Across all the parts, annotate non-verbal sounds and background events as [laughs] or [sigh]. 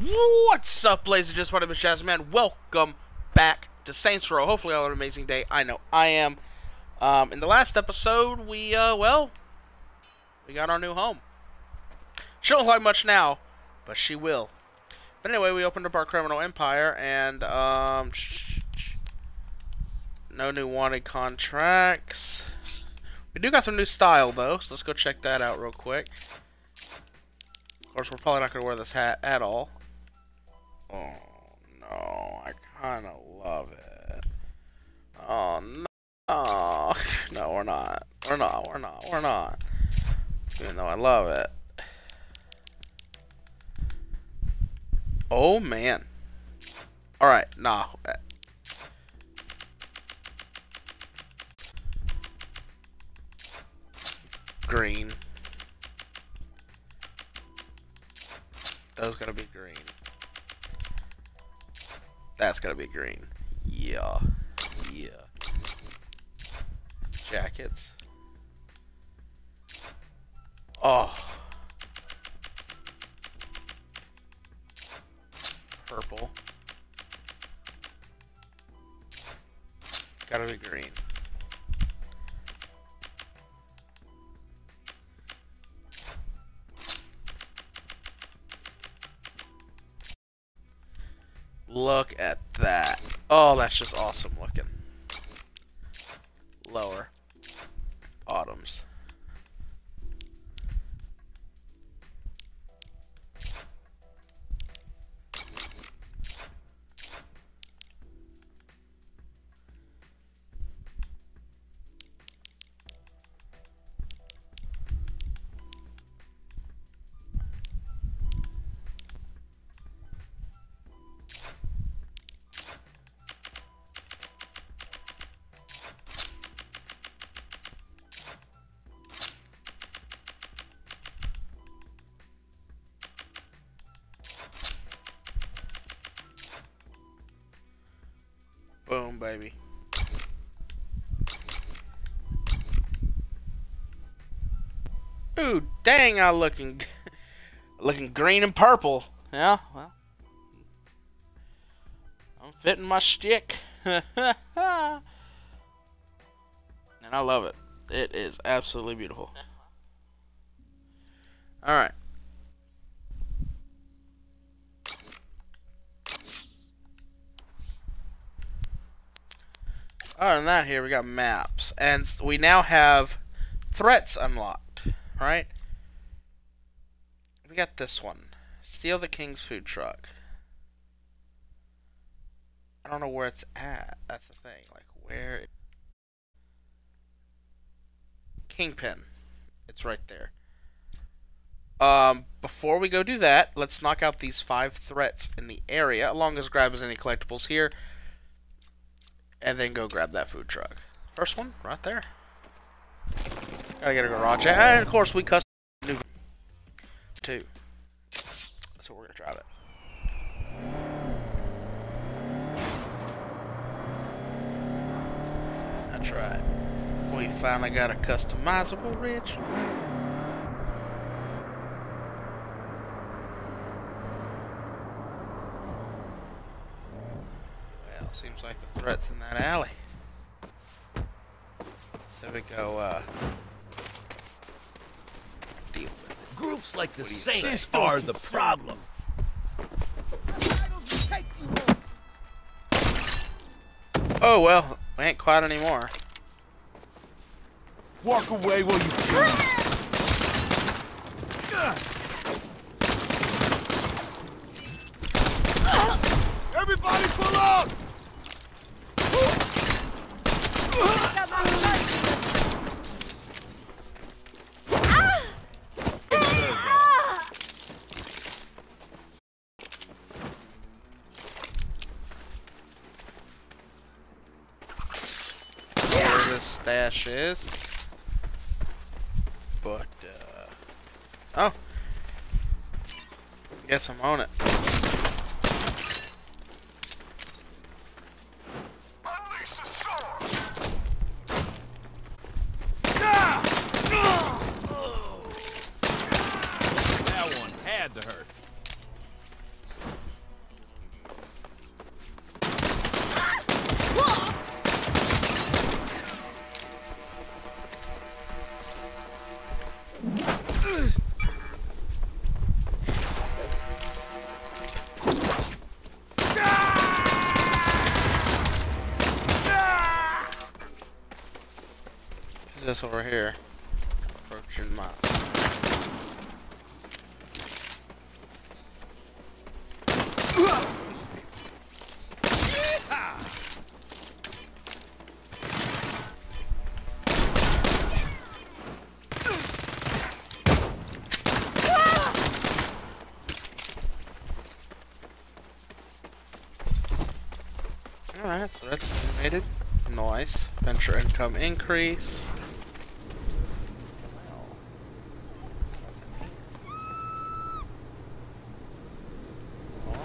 What's up, ladies and gentlemen? Is Man. Welcome back to Saints Row. Hopefully, all had an amazing day. I know I am. Um, in the last episode, we, uh, well, we got our new home. She don't like much now, but she will. But anyway, we opened up our criminal empire, and, um, no new wanted contracts. We do got some new style, though, so let's go check that out real quick. Of course, we're probably not going to wear this hat at all. Oh, no. I kind of love it. Oh, no. No, we're not. We're not. We're not. We're not. Even though I love it. Oh, man. Alright, nah. Green. Those gonna be green. That's gotta be green. Yeah. Yeah. Jackets. Oh. Purple. Gotta be green. Look at that. Oh, that's just awesome looking. Lower. Autumns. Dang, I looking [laughs] looking green and purple. Yeah, well. I'm fitting my stick. [laughs] and I love it. It is absolutely beautiful. Alright. Other than that, here we got maps, and we now have threats unlocked. Right? Got this one: steal the king's food truck. I don't know where it's at. That's the thing. Like where? Kingpin. It's right there. Um, before we go do that, let's knock out these five threats in the area, along as grab as any collectibles here and then go grab that food truck. First one, right there. Gotta get a garage. And of course, we custom two. So we're gonna drive it. That's right. We finally got a customizable ridge. Well, seems like the threat's in that alley. So we go, uh... Deal with it. Groups like the Saints are the problem. Oh, well, we ain't quite anymore. Walk away while you can. Everybody pull out! Where this stash is. But, uh... Oh. I'm on it. This over here? Approaching my. Alright, threats eliminated. Nice. Venture income increase.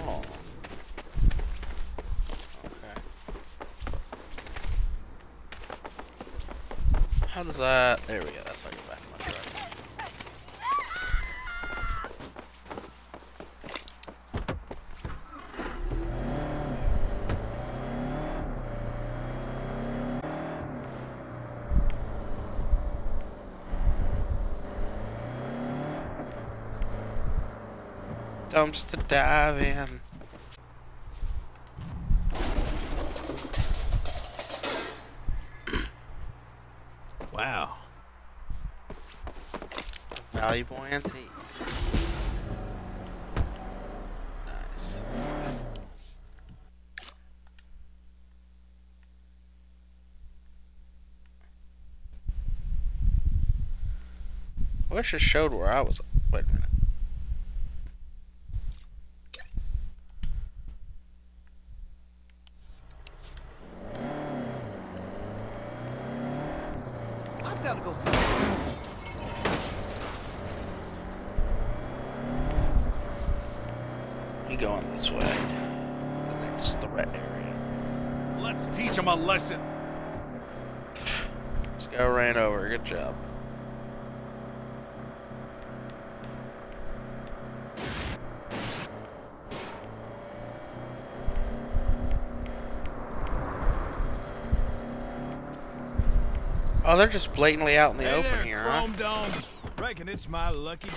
Oh. Okay. How does that... There we go, that's how I get back to my truck. Dumps to dive in. Wow. Valuable antique. Nice. I wish it showed where I was. Wait a minute. I've got to go. We going this way. The next threat area. Let's teach him a lesson. This guy ran over. Good job. Oh, they're just blatantly out in the hey open there, here, huh? Chrome Dome. Reckon it's my lucky day.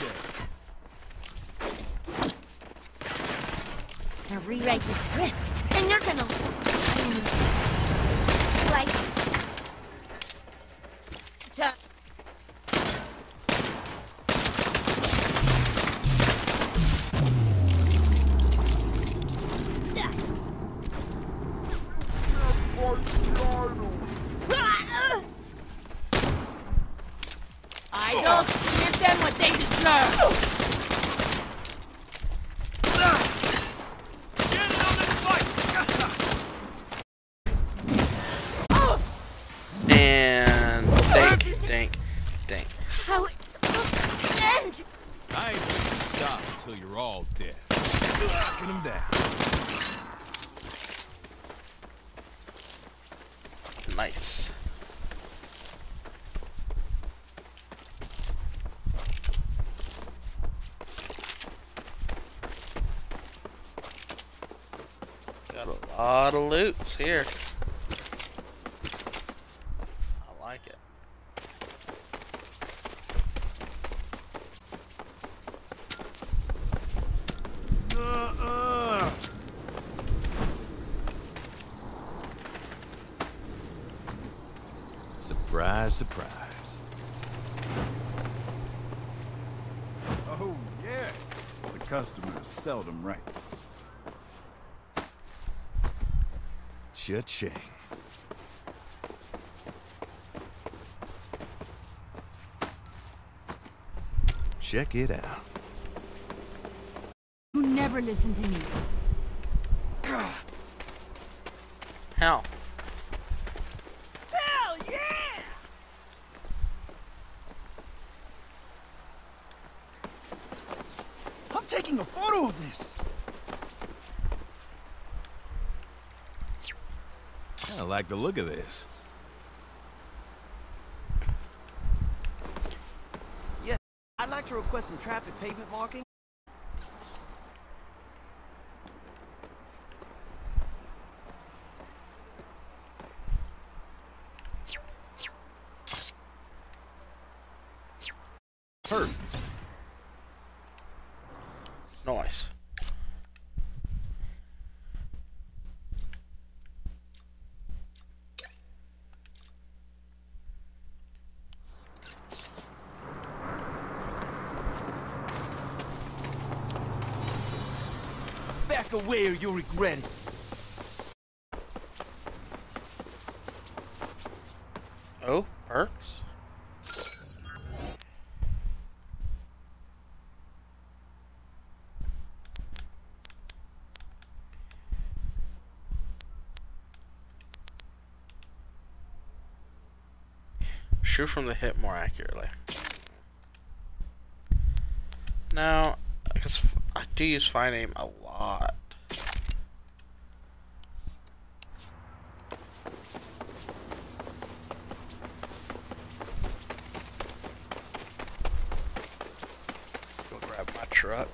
Now rewrite the script, and you're gonna like. To I don't give them what they deserve. Get in on this fight. And dink, dink, dink. How it's supposed to end? I ain't gonna stop until you're all dead. Knocking him down. Nice. Got a lot of loots here. I like it. Uh-uh. Surprise, surprise. Oh, yeah. The customer is seldom right. Cha-ching. Check it out. You never listen to me. How? Hell yeah! I'm taking a photo of this. I like the look of this. Yes, I'd like to request some traffic pavement marking. Back away or you'll regret it. Oh, perks. Shoot from the hip more accurately. Now, because I do use fine aim a lot. Let's go grab my truck.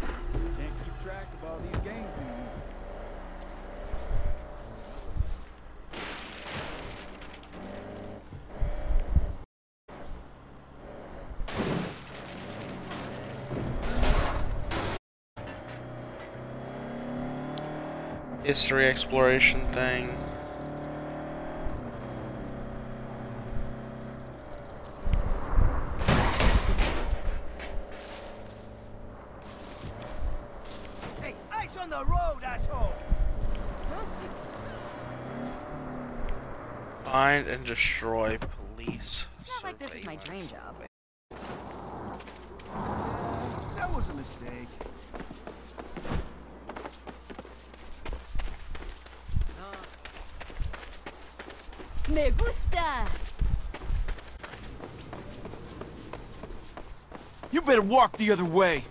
Can't keep track of all these gangs anymore. History exploration thing. Hey, ice on the road, asshole! Find and destroy police. It's not like this is my dream job. That was a mistake. Me gusta. You better walk the other way.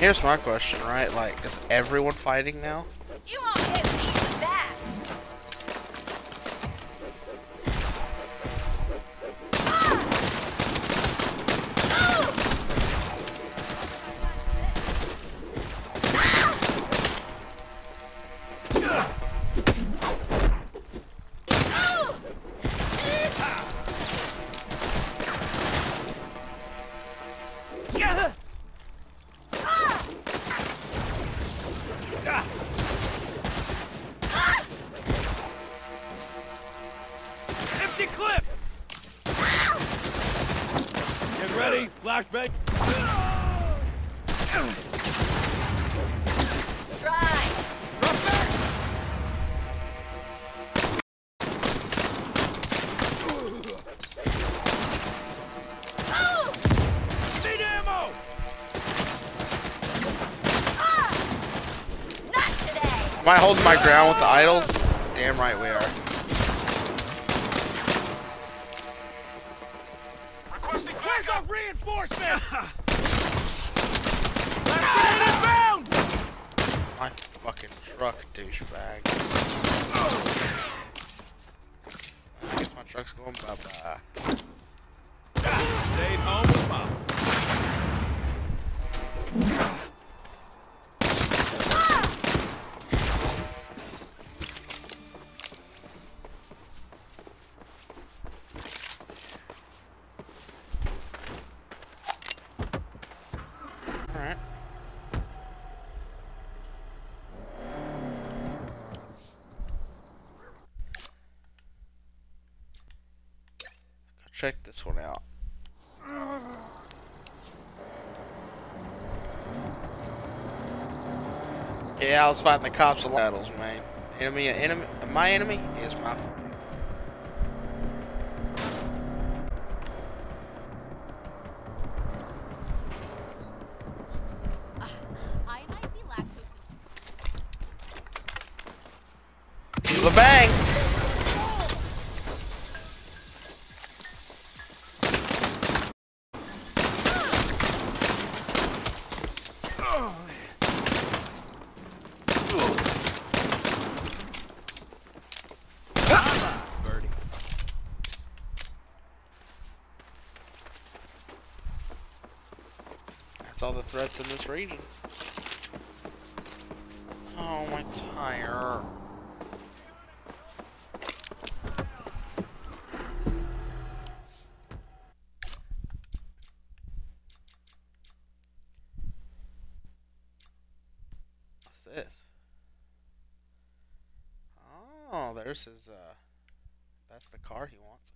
Here's my question, right? Like, is everyone fighting now? Ready. Flashbang. Try. Oh! Need ammo! Ah! Not today. Am I holding my ground with the idols? Damn right we are. Where's our reinforcement? Left grenade inbound! My fucking truck, douchebag. I guess my truck's going bye-bye. Stayed home with mom. Alright. Let's go check this one out. Yeah, I was fighting the cops of battles, man. Enemy, enemy, my enemy is my friend. Uh, I might be lactose. The bang! Threats in this region. Oh, my tire. What's this? Oh, there's his, uh, that's the car he wants.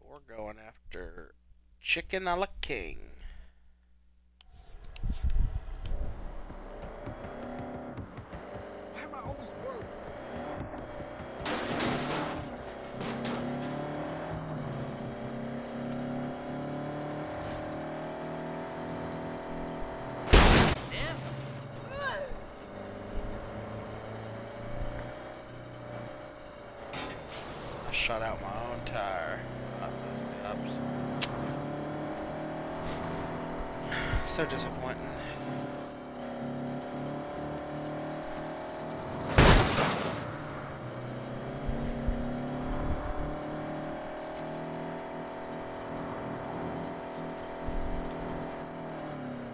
We're going after Chicken a la King. Why am I always worried? I shot out my own tire. Not those cops. So disappointing.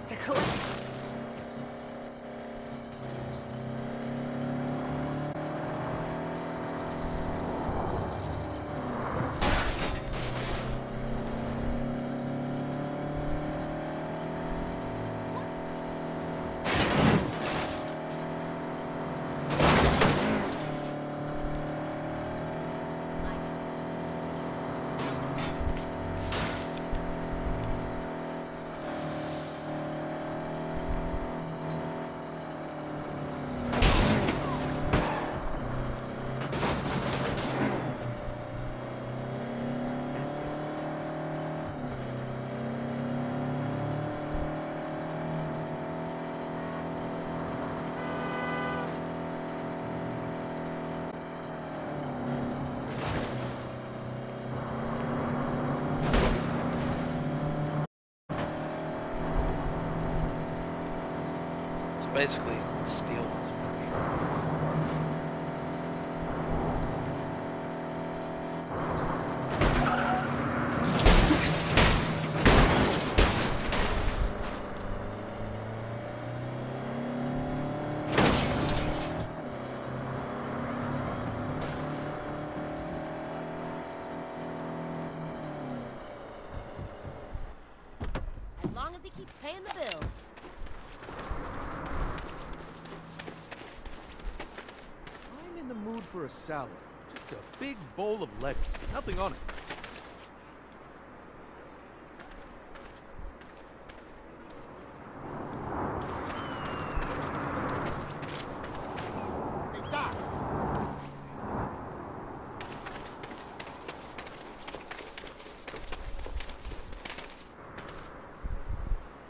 To collect. That's it. So basically, steal this. As long as he keeps paying the bills. for a salad. Just a big bowl of lettuce, nothing on it.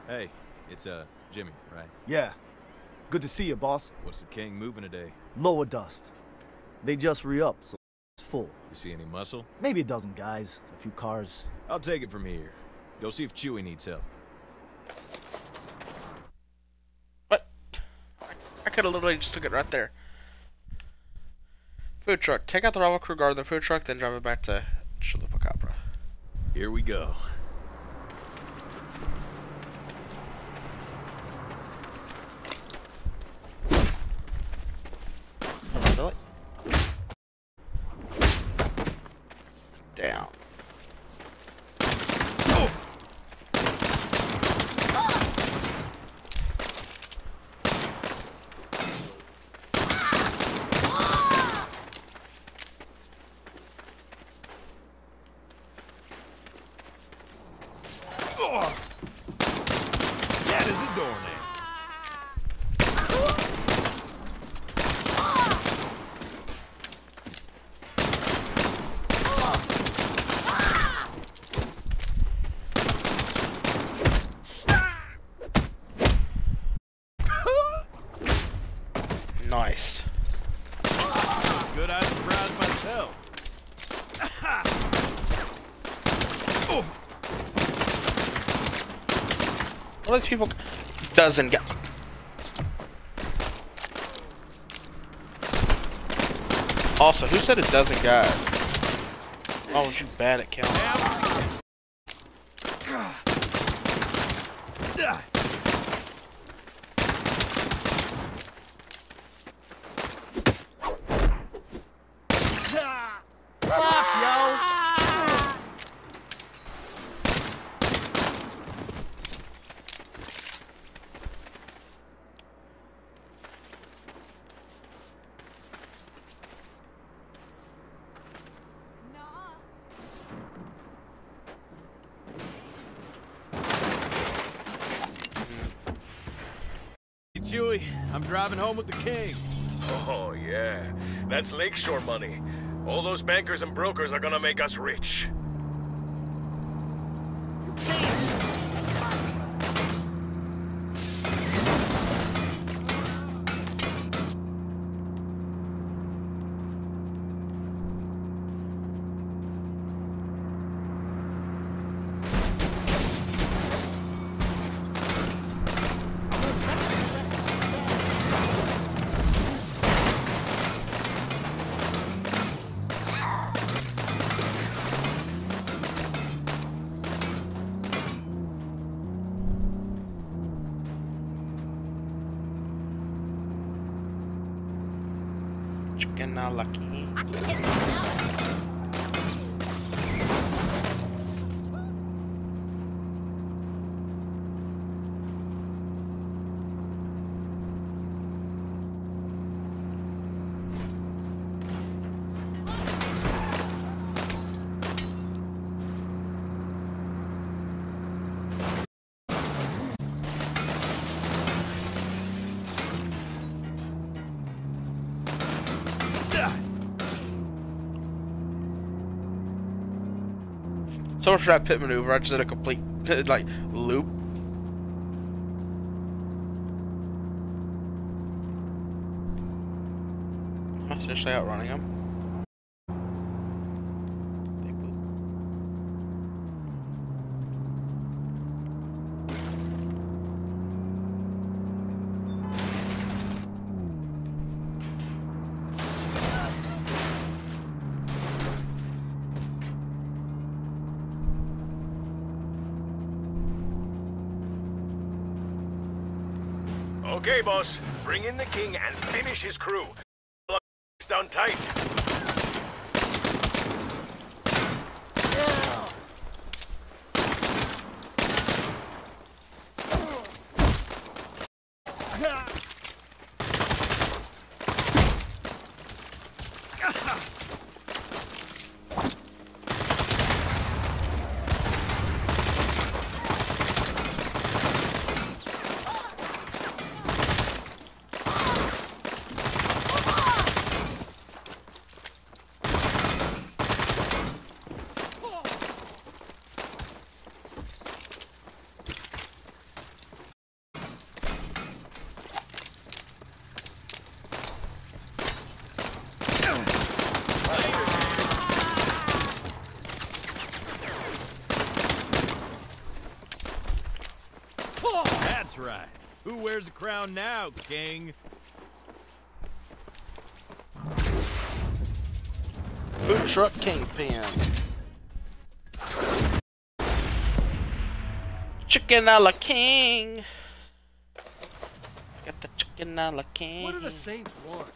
Hey, it's, uh, Jimmy, right? Yeah. Good to see you, boss. What's the king moving today? Lower dust. They just re-upped, so it's full. You see any muscle? Maybe a dozen guys, a few cars. I'll take it from here. Go see if Chewie needs help. What? I could have literally just took it right there. Food truck. Take out the Rebel crew guard in the food truck, then drive it back to Chalupacabra. Here we go. Really? Down. That is a doornail. Nice. Good I surprised myself. All these people doesn't get. Also, who said a dozen guys? Oh, you bad at counting? Hey, Chewie, I'm driving home with the king. Oh, yeah. That's lakeshore money. All those bankers and brokers are gonna make us rich. Chicken lucky. So for that pit maneuver. I just did a complete [laughs] like loop. I'm I outrunning him? His crew. Who wears the crown now, King? Food truck kingpin. Chicken a la king. Got the chicken a la king. What do the Saints want?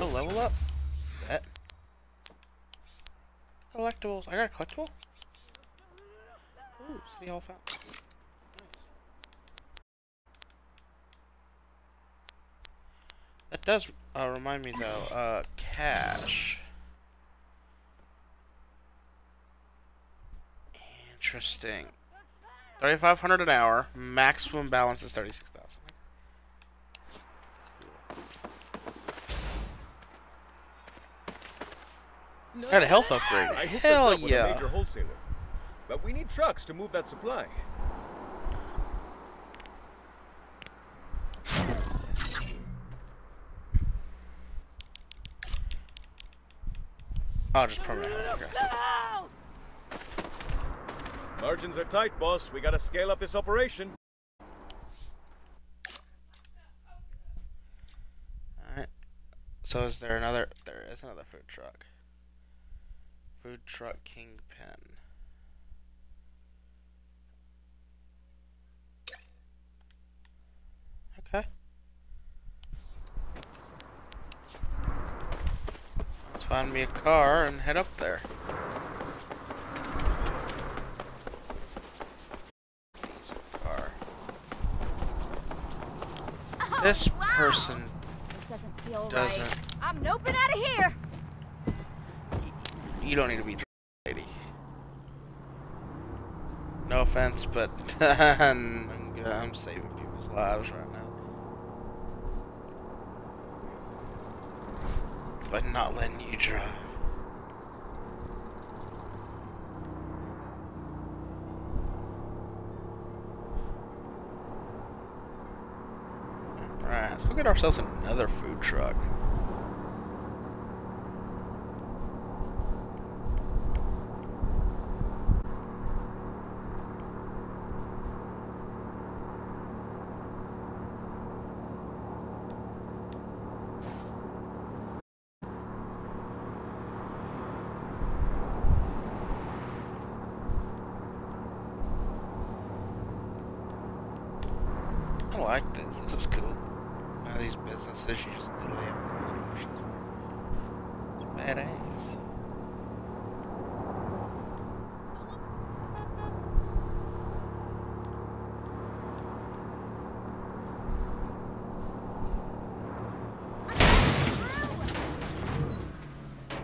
Oh, level up. That. Collectibles. I got a collectible? Ooh, City Hall fountain. Nice. That does uh, remind me though, uh, cash. Interesting. 3500 an hour. Maximum balance is 36,000. Got a health upgrade. I hooked Hell us up with a yeah. But we need trucks to move that supply. Oh, just permanent. Okay. Margins are tight, boss. We gotta scale up this operation. Alright. So is there another there is another food truck. Food truck kingpin. Okay. Let's find me a car and head up there. Car. This wow. person This doesn't feel doesn't. right. I'm noping out of here. You don't need to be lady. No offense, but [laughs] I'm, I'm saving people's lives right now. But not letting you drive. Alright, let's go get ourselves another food truck. I like this. This is cool. Now these businesses, you just literally have cool little missions for. It's badass.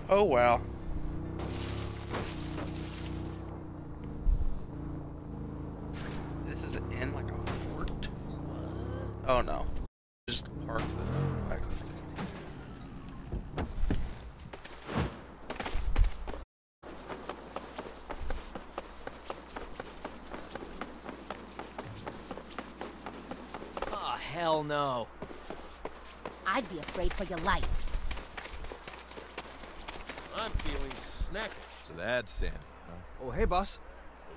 Oh well. This is in like a fort. Oh no. Just park the access. Oh, hell no. I'd be afraid for your life. I'm feeling snacky. So that's Sammy, huh? Oh, hey, boss.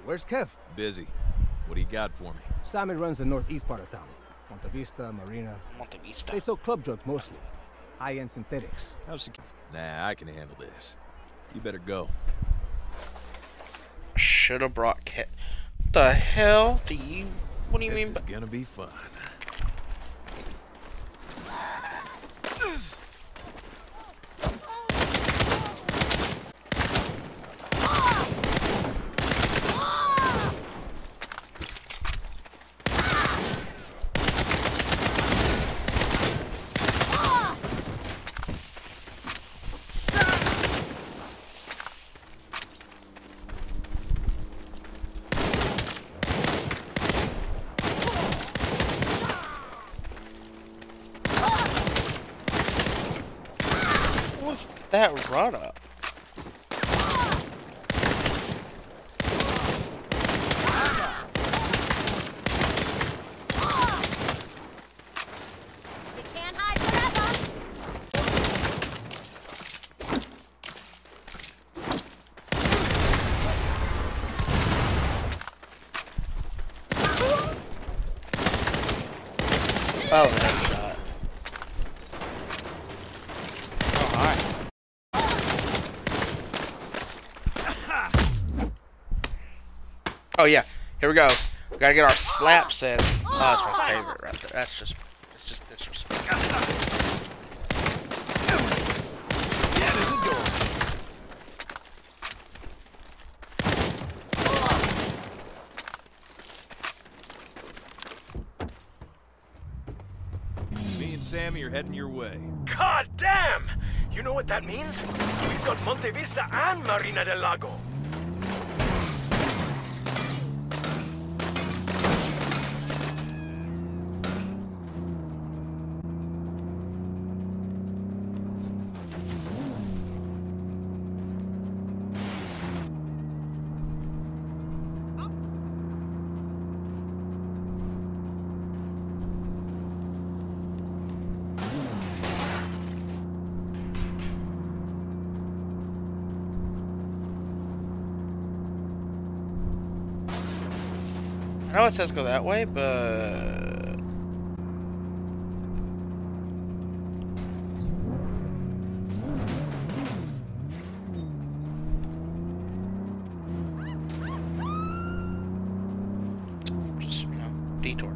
Where's Kev? Busy. What do you got for me? Sammy runs the northeast part of town. Monte Vista, Marina. Monte Vista. They sell club drugs mostly. High-end synthetics. How's she? Nah, I can handle this. You better go. Should have brought Kit. What the hell do you? What do you This mean? is gonna be fun. What's that run up? You can't hide forever. Oh yeah, here we go. We gotta get our slaps oh. in. Oh, that's my oh. favorite right there. That's just, it's just disrespect. Get as it goes. Me and Sammy are heading your way. God damn! You know what that means? We've got Monte Vista and Marina del Lago. It says go that way, but just detour. [laughs]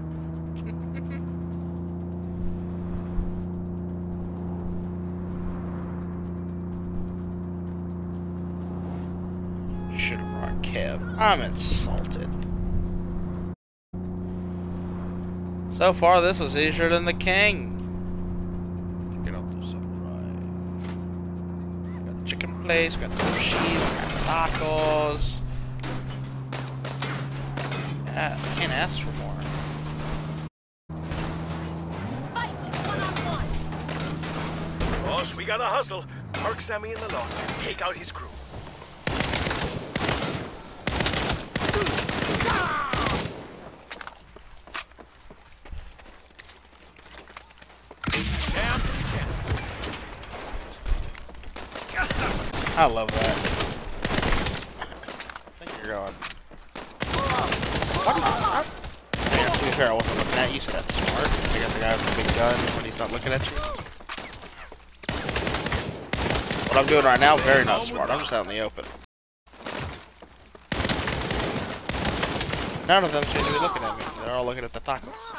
Should have brought Kev. I'm insulted. So far, this was easier than the king. Get up to samurai. Got the chicken place, got sushi, got tacos. Yeah, can't ask for more. Fight one on one. Boss, we gotta hustle. Park Sammy in the lot and take out his crew. I love that. I think you're going. What? Huh? Yeah, to be fair, I wasn't looking at you, so that's smart. I got the guy with the big gun when he's not looking at you. What I'm doing right now, very not smart. I'm just out in the open. None of them seem to be looking at me. They're all looking at the tacos.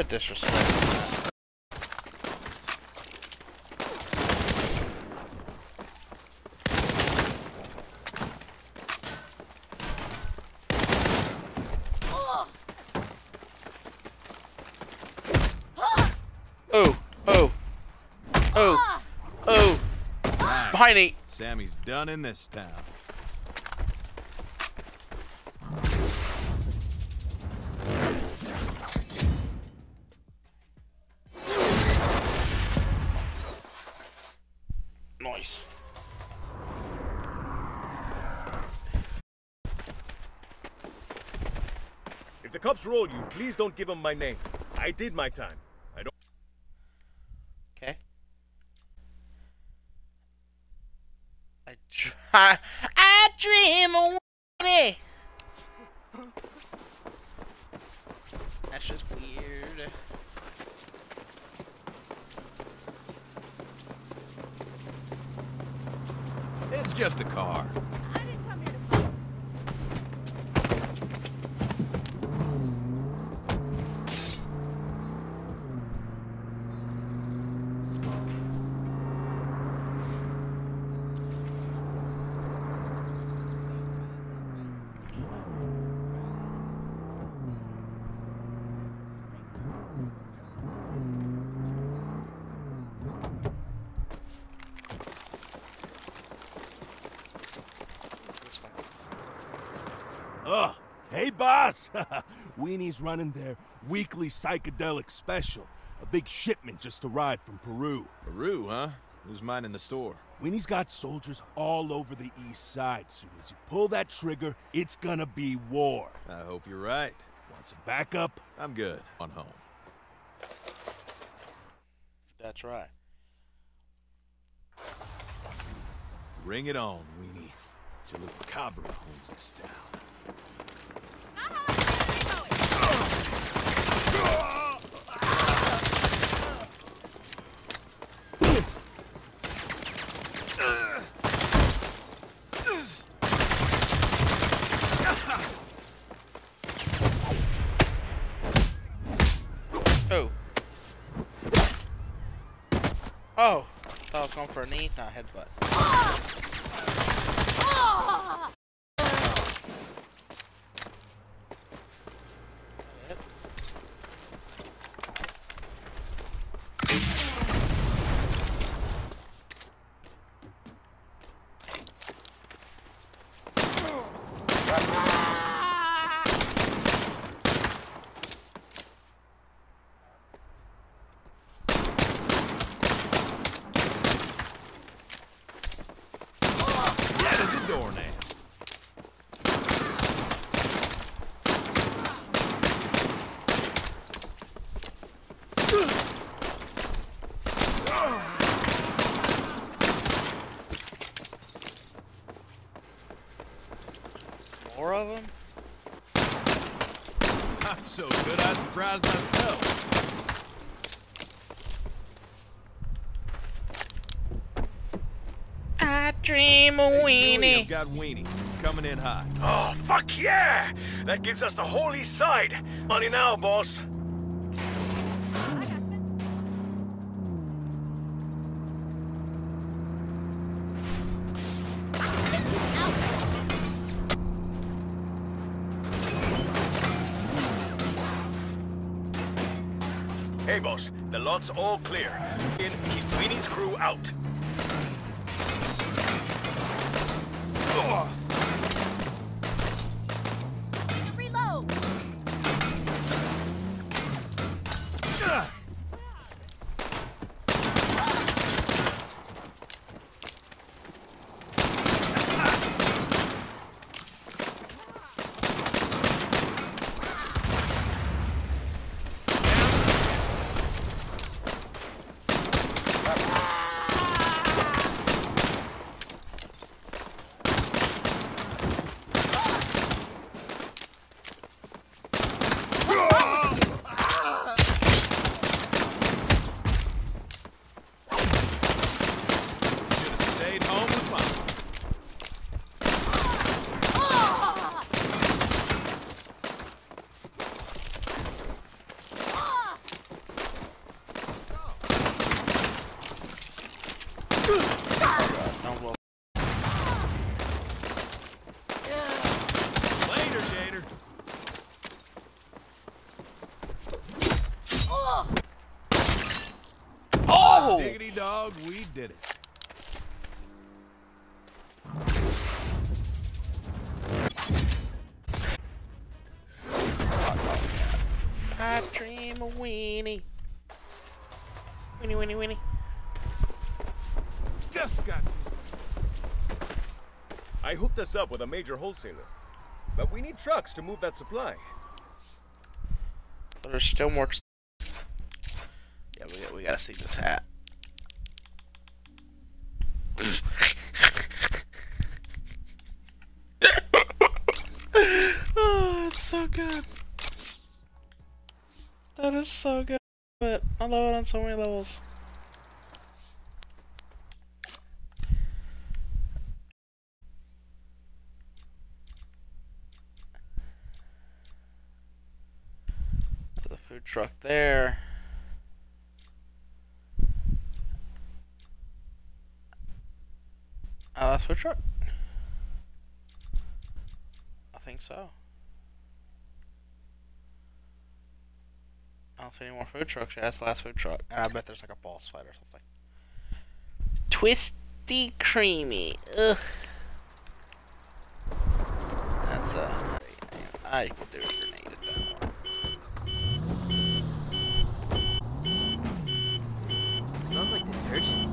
The disrespect. Oh, oh, oh, oh, behind me. Sammy's done in this town. Roll you, please don't give them my name. I did my time. I don't. Okay. I try. I dream of money. That's just weird. It's just a car. I didn't come here to fight. This one. Ugh. Hey, boss. [laughs] Weenie's running their weekly psychedelic special. A big shipment just arrived from Peru. Peru, huh? Who's minding the store? Weenie's got soldiers all over the east side. Soon as you pull that trigger, it's gonna be war. I hope you're right. Want some backup? I'm good. On home. That's right. Bring it on, Weenie. Chalupacabra owns this town. Oh. Oh. I was going for a knee, not a headbutt. Dead as a doornail. More of them? I'm so good I surprised myself. I dream a Hey, weenie. Julie, I've got Weenie. Coming in hot. Oh, fuck yeah! That gives us the whole east side. Money now, boss. Lot's all clear. In, keep Weenie's crew out. Don't hooked us up with a major wholesaler. But we need trucks to move that supply. There's still more. Yeah, we, got, we gotta see this hat. [laughs] oh, it's so good. That is so good. But I love it on so many levels. Truck there. Oh, that's food truck? I think so. I don't see any more food trucks. That's the last food truck. And I bet there's like a boss fight or something. Twisty creamy. Ugh. That's uh I threw a grenade at that one. Smells like detergent.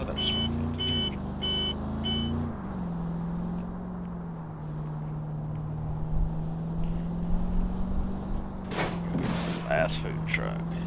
Oh, that just smells like detergent. Last food truck.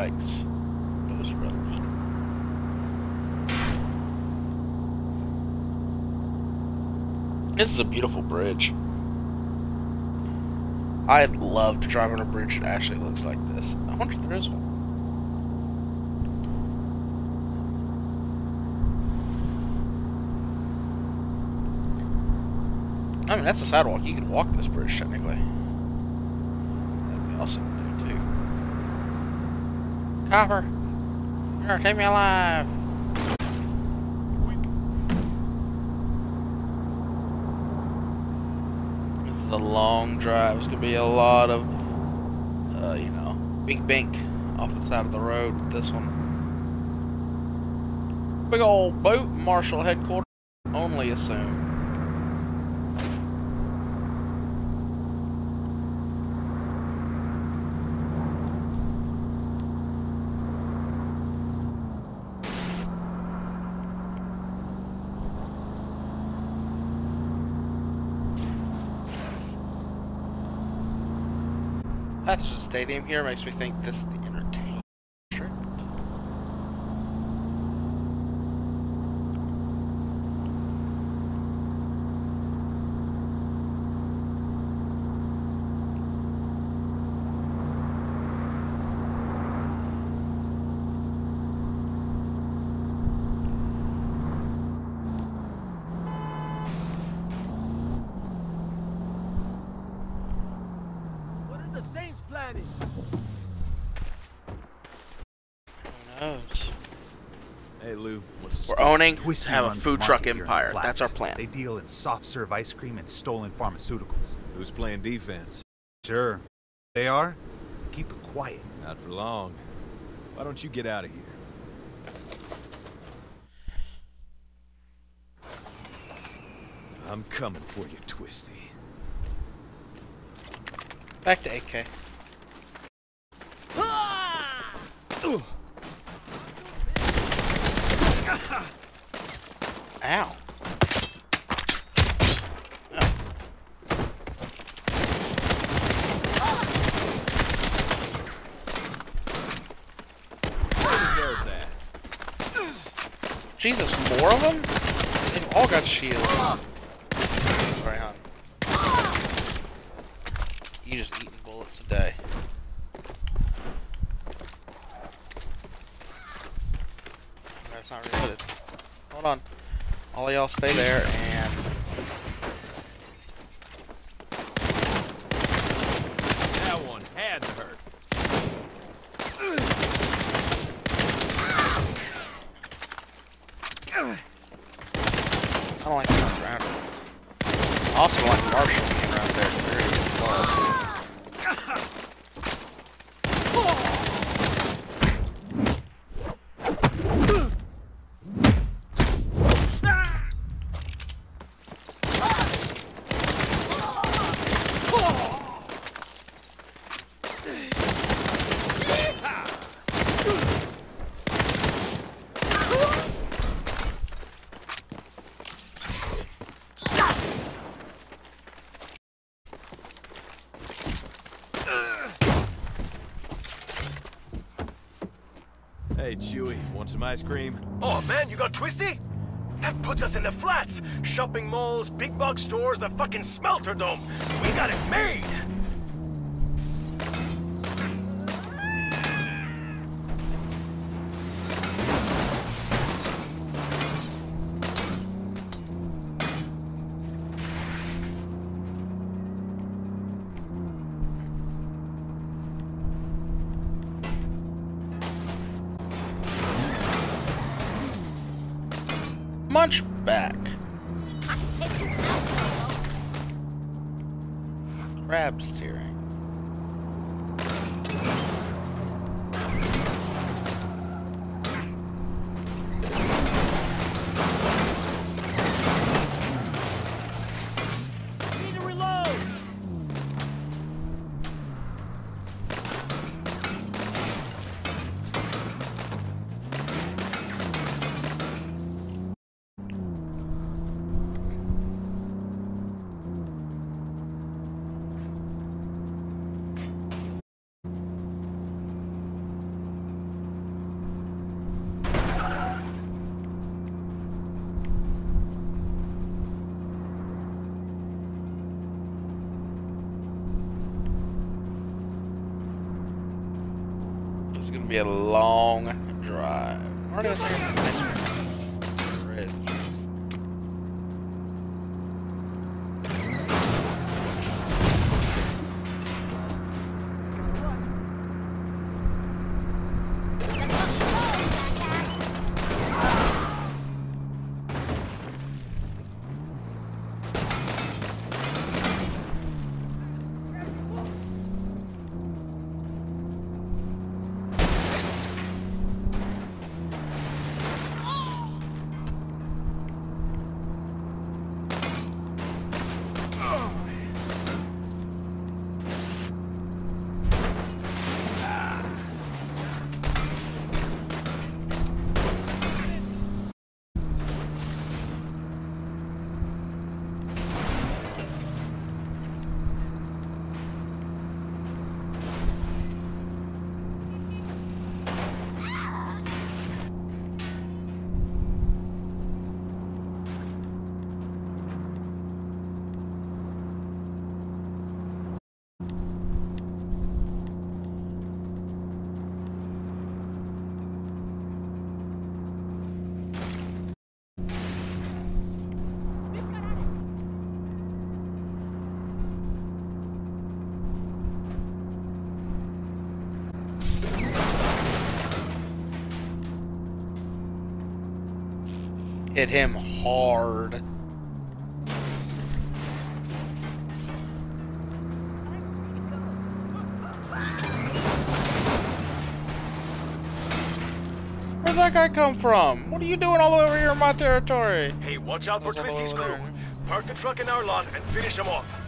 bikes. Those are really neat. This is a beautiful bridge. I'd love to drive on a bridge that actually looks like this. I wonder if there is one. I mean, that's a sidewalk. You could walk this bridge, technically. That'd be awesome to do, too. Copper! Here, take me alive! This is a drive. It's gonna be a lot of, uh, you know, bink bink off the side of the road with this one. Big old boat, Marshall headquarters. Only assume. That's a stadium here makes me think this is the entertainment district. What are the Saints planning? Who knows? Hey, Lou, what's We're scoop? owning Twisty to have a food truck market here in the empire. That's our plan. They deal in soft serve ice cream and stolen pharmaceuticals. Who's playing defense? Sure. They are? Keep it quiet. Not for long. Why don't you get out of here? I'm coming for you, Twisty. Back to AK. Ow. Jesus, more of them? They've all got shields. Sorry, hon. You just eating bullets today. That's not reloaded. Hold on. All y'all stay there and That one had to hurt. I don't like to mess around. I also don't like Marshall being around there. 'cause they're gonna get involved. Hey, Chewie, want some ice cream? Oh man, you got Twisty? That puts us in the flats. Shopping malls, big box stores, the fucking smelter dome. We got it made. Munch back. Crab steering. Hit him hard. Where'd that guy come from? What are you doing all over here in my territory? Hey, watch out for Those Twisty's crew. Park the truck in our lot and finish him off.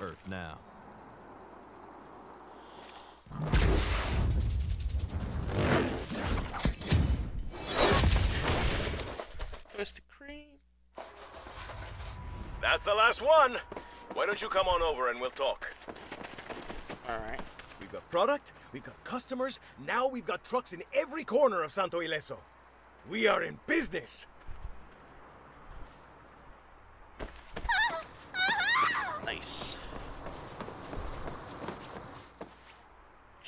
Turf is our turf now. Twisted cream. That's the last one. Why don't you come on over and we'll talk? Alright. We've got product, we've got customers, now we've got trucks in every corner of Santo Ileso. We are in business. Nice.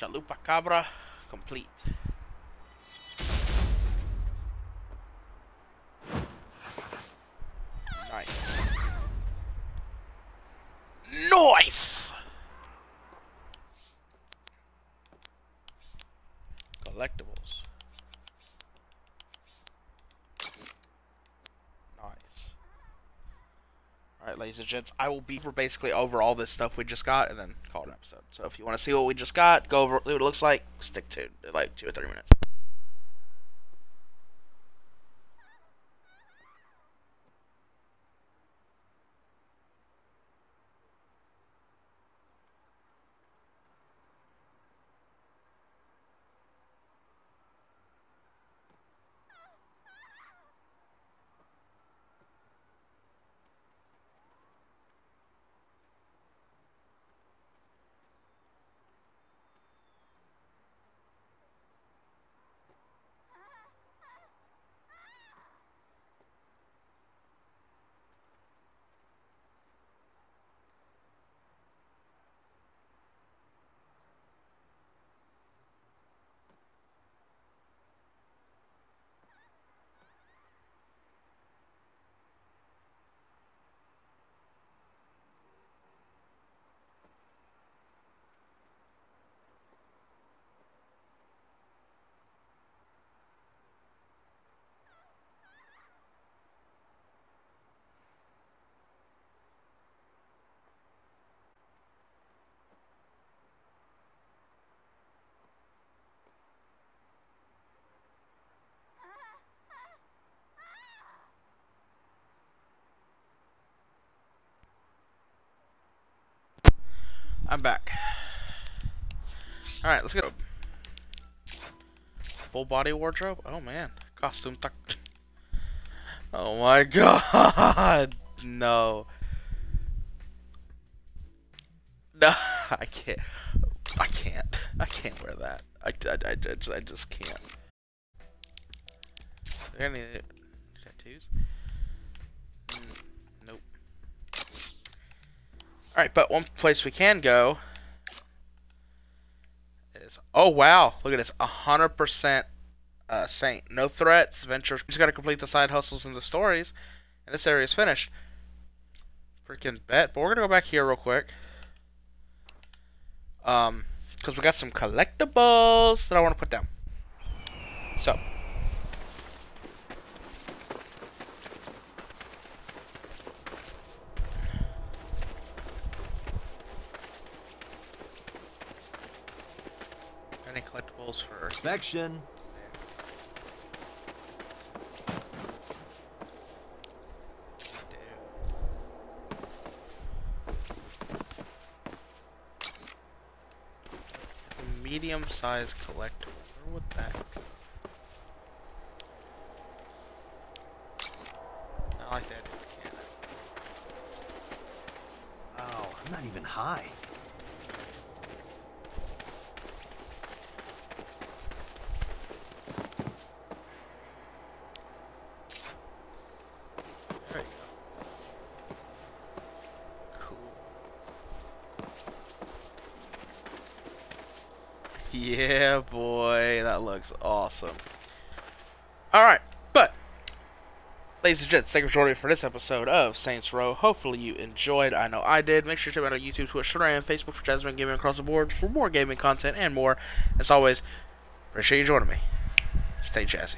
Chalupacabra complete. Nice. Nice! Collectibles. Nice. Alright, ladies and gents, I will be for basically over all this stuff we just got and then call it an episode. So if you want to see what we just got, go over what it looks like, stick to like two or three minutes. I'm back. Alright, let's go. Full body wardrobe? Oh man. Costume tuck. [laughs] Oh my [laughs] god. No. No, [laughs] I can't. I can't. I can't wear that. I, I, I, just, I just can't. Are there any tattoos? Alright, but one place we can go is... Oh, wow. Look at this. 100% uh, Saint. No threats, ventures. We just gotta complete the side hustles and the stories. And this area is finished. Freaking bet. But we're gonna go back here real quick. Um, because we got some collectibles that I want to put down. So. Any for Inspection. medium-sized collector. Where would that go? I like that cannon. Oh, I'm not even high. There you go. Cool. Yeah, boy, that looks awesome. Alright, but, ladies and gents, thank you for joining me for this episode of Saints Row. Hopefully you enjoyed. I know I did. Make sure to check out our YouTube, Twitch, and Facebook for Jazzyman Gaming across the board for more gaming content and more. As always, appreciate you joining me. Stay jazzy.